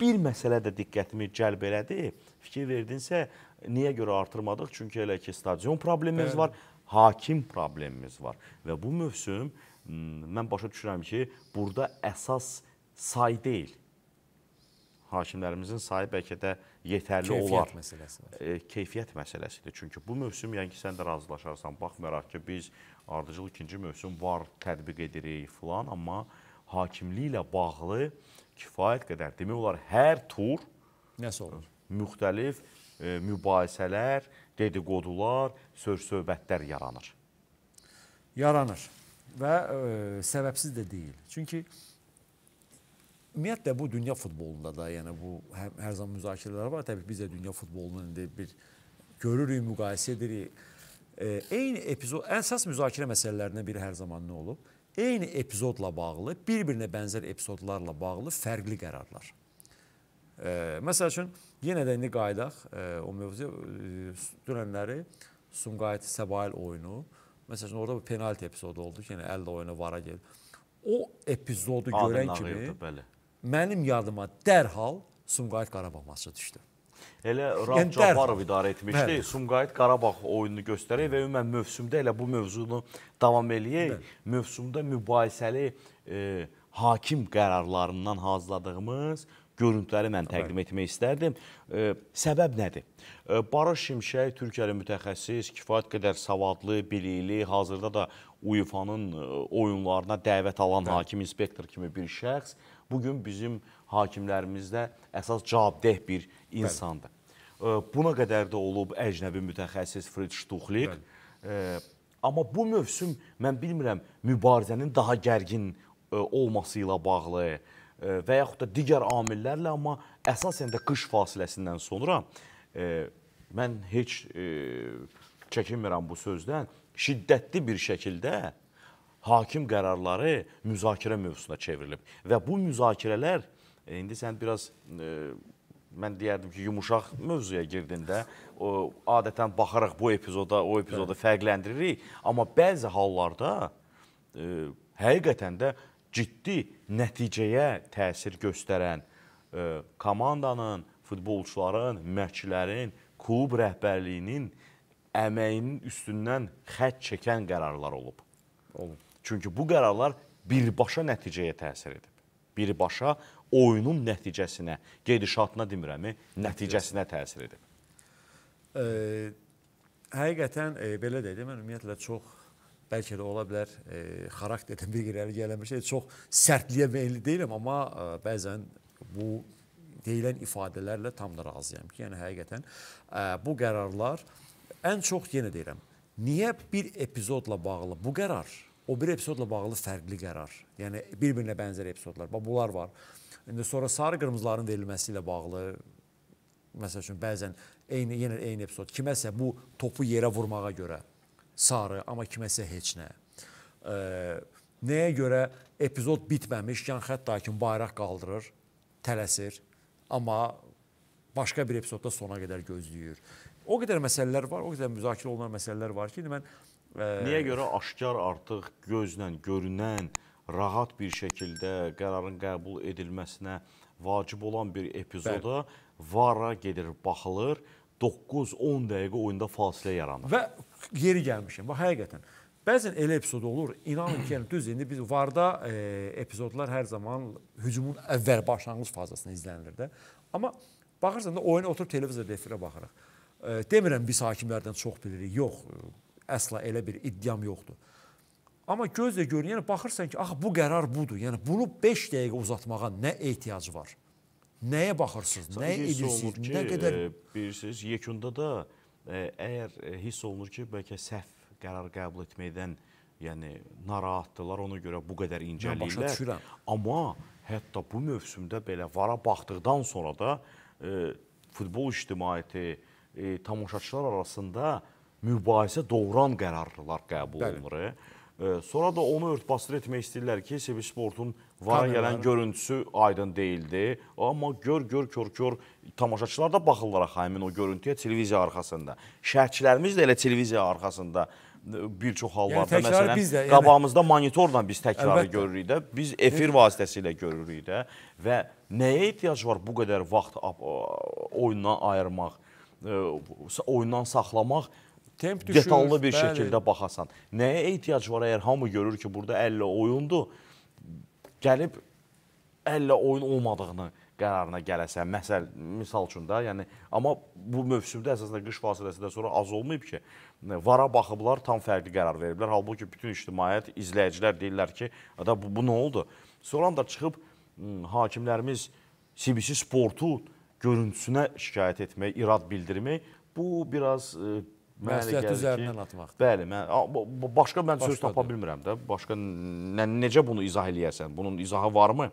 bir məsələ də diqqətimi cəlb elədi. Fikir verdinsə, niyə görə artırmadıq? Çünki elə ki, stadion problemimiz Bəli. var, hakim problemimiz var və bu mövsüm mən başa düşürəm ki, burada əsas say deyil. Hakimlərimizin sayı bəlkə də yetərli keyfiyyət olar. Məsələsi var. E, keyfiyyət məsələsidir. Çünki bu mövsüm, yəni ki, sən də razılaşarsan, baxmayaraq ki, biz ardıcıl ikinci mövsüm var, tətbiq edirik filan, amma hakimliklə bağlı kifayət qədər demək olar hər tur nəsə olur. Müxtəlif e, mübahisələr, dedikodular, söz-söhbətlər yaranır. Yaranır və e, səbəbsiz də deyil. Çünki ümumiyyətlə bu dünya futbolunda da, yəni bu hər, hər zaman müzakirələr var. Təbii biz də dünya futbolunun indi bir görürük, müqayisə edirik. E, eyni epizod əsas müzakirə məsələlərindən biri hər zaman nə olub? Eyni epizodla bağlı, bir-birinə bənzər epizodlarla bağlı fərqli qərarlar. E, məsəl üçün yenə də indi qayıdaq e, o mövzuya e, dünənləri Sumqayıt Səbail oyunu. Məsələn orada bir penalti epizodu oldu ki, yəni əllə oyuna vara gəldi. O epizodu Adın görən kimi bəli mənim yadıma dərhal Sumqayıt Qarabağ maçı düşdü. Elə Rab yəni, Cabbarov idarə etmişdi. Bəli. Sumqayıt Qarabağ oyununu göstərək və ümumən mövsümdə elə bu mövzunu davam eləyək. Bəli. Mövsümdə mübahisəli e, hakim qərarlarından hazırladığımız görüntüləri mən təqdim Bəli. etmək istərdim. Səbəb nədir? Barış Şimşək Türkiyəli mütəxəssis, kifayət qədər savadlı, bilikli, hazırda da UEFA-nın oyunlarına dəvət alan Bəli. hakim inspektor kimi bir şəxs bu gün bizim hakimlərimizdə əsas cavabdeh bir insandır. Bəli. Buna qədər də olub əcnəbi mütəxəssis Fritz Stuchlik. Amma bu mövsüm mən bilmirəm mübarizənin daha gərgin olması ilə bağlı və yaxud da digər amillərlə, amma əsasən də qış fasiləsindən sonra mən heç çəkinmirəm bu sözdən, şiddətli bir şəkildə hakim qərarları müzakirə mövzusuna çevrilib və bu müzakirələr e, indi sən biraz e, mən deyərdim ki, yumuşaq mövzuya girdin də. O adətən baxaraq bu epizoda, o epizoda fərqləndiririk, amma bəzi hallarda e, həqiqətən də ciddi nəticəyə təsir göstərən e, komandanın, futbolçuların, məşqçilərin, klub rəhbərliyinin əməyinin üstündən xətt çəkən qərarlar olub. Olub. Çünki bu qərarlar birbaşa nəticəyə təsir edib. Birbaşa oyunun nəticəsinə, gedişatına demirəm, nəticəsinə təsir edib. E, həqiqətən e, belə dedim, mən ümumiyyətlə çox bəlkə də ola bilər e, xarakterdən bir irəli gələn bir şey, çox sərtliyə meylli deyiləm, amma e, bəzən bu deyilən ifadələrlə tam da razıyam ki, yəni həqiqətən e, bu qərarlar ən çox yenə deyirəm, niyə bir epizodla bağlı bu qərar o bir epizodla bağlı fərqli qərar. Yəni bir-birinə bənzər epizodlar. Bax bunlar var. İndi sonra sarı qırmızıların verilməsi ilə bağlı məsəl üçün bəzən eyni yenə eyni epizod kiməsə bu topu yerə vurmağa görə sarı, amma kiməsə heç nə. Nəyə görə epizod bitməmiş, yan xətt hakim bayraq qaldırır, tələsir, amma başqa bir epizodda sona qədər gözləyir. O qədər məsələlər var, o qədər müzakirə olunan məsələlər var ki, indi mən Niyə görə aşkar artıq gözlə görünən, rahat bir şəkildə qərarın qəbul edilməsinə vacib olan bir epizoda Bəli. vara gedir, baxılır, 9-10 dəqiqə oyunda fasilə yaranır. Və yeri gəlmişəm. Bax həqiqətən bəzən elə epizod olur. İnanın ki, yəni düz indi biz varda e, epizodlar hər zaman hücumun əvvəl başlanğıc fazasında izlənilir də. Amma baxırsan da oyuna oturub televizorda efirə baxırıq. E, demirəm biz hakimlərdən çox bilirik. Yox, Əsla elə bir iddiam yoxdur. Amma gözlə görün, yəni baxırsan ki, ax bu qərar budur. Yəni bunu 5 dəqiqə uzatmağa nə ehtiyac var? Nəyə baxırsınız? Nəyə edirsiniz? Ki, nə qədər e, bilirsiniz, yekunda da e, əgər e, hiss olunur ki, bəlkə səhv qərar qəbul etməkdən yəni narahatdılar, ona görə bu qədər incəliyirlər. Amma hətta bu mövsümdə belə vara baxdıqdan sonra da e, futbol ictimaiyyəti, e, tamaşaçılar arasında mübahisə doğuran qərarlar qəbul Bəli. olunur. E, sonra da onu örtbasdır etmək istəyirlər ki, Sevi Sportun vara gələn görüntüsü aydın deyildi. Amma gör, gör, kör, kör tamaşaçılar da baxırlar həmin o görüntüyə televiziya arxasında. Şərhçilərimiz də elə televiziya arxasında bir çox hallarda yəni, məsələn biz də, yəni, qabağımızda monitorla biz təkrarı əlbəttə. görürük də, biz efir vasitəsilə görürük də və nəyə ehtiyac var bu qədər vaxt oyundan ayırmaq, oyundan saxlamaq? Temp düşür, detallı bir bəli. şəkildə baxasan. Nəyə ehtiyac var əgər hamı görür ki, burada 50 oyundur, gəlib 50 oyun olmadığını qərarına gələsən. Məsəl misal üçün də, yəni amma bu mövsümdə əsasən qış fasiləsindən sonra az olmayıb ki, vara baxıblar, tam fərqli qərar veriblər. Halbuki bütün ictimaiyyət, izləyicilər deyirlər ki, da bu, bu nə oldu? Sonra da çıxıb hakimlərimiz CBC sportu görüntüsünə şikayət etmək, irad bildirmək bu biraz e, məsuliyyət üzərindən atmaqdır. Bəli, mən başqa mən söz Başqadır. tapa bilmirəm də. Başqa nə, necə bunu izah eləyəsən? Bunun izahı varmı?